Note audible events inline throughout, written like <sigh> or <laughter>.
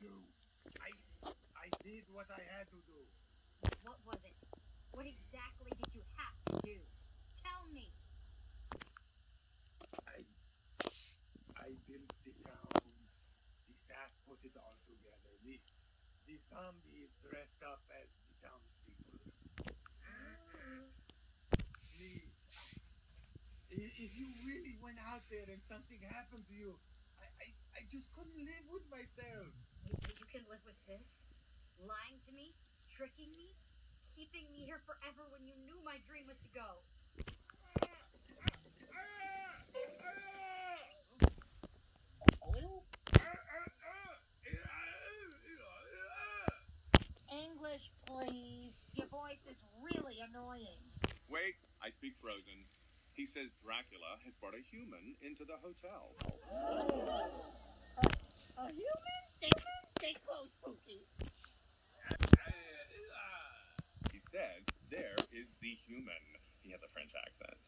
I I did what I had to do. What was it? What exactly did you have to do? Tell me. I I built the town. The staff put it all together. The the zombies dressed up as the townspeople. <gasps> Please, uh, if you really went out there and something happened to you, I, I, I just couldn't live with myself. You think you can live with this? Lying to me? Tricking me? Keeping me here forever when you knew my dream was to go? English, please. Your voice is really annoying. Wait, I speak Frozen. He says Dracula has brought a human into the hotel. A human? Stay, stay close, Pookie. He says there is the human. He has a French accent.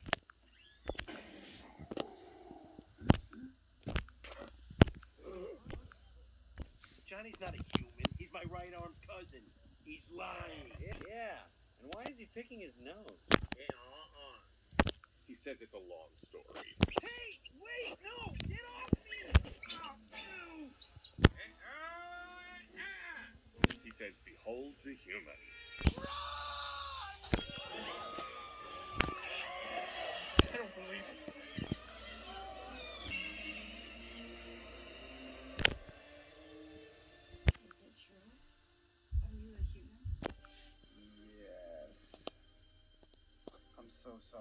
Johnny's not a human. He's my right arm cousin. He's lying. Yeah. And why is he picking his nose? Yeah. He says it's a long story. Hey, wait, no, get off me! Oh, no. He says, Behold the human. I don't believe it.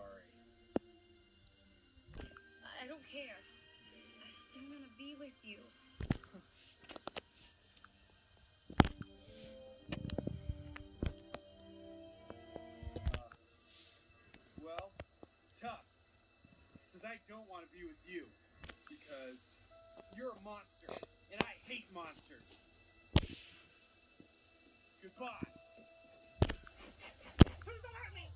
Is it I don't care. I still want to be with you. Uh, well, tough, because I don't want to be with you because you're a monster and I hate monsters. Goodbye. Who's on me?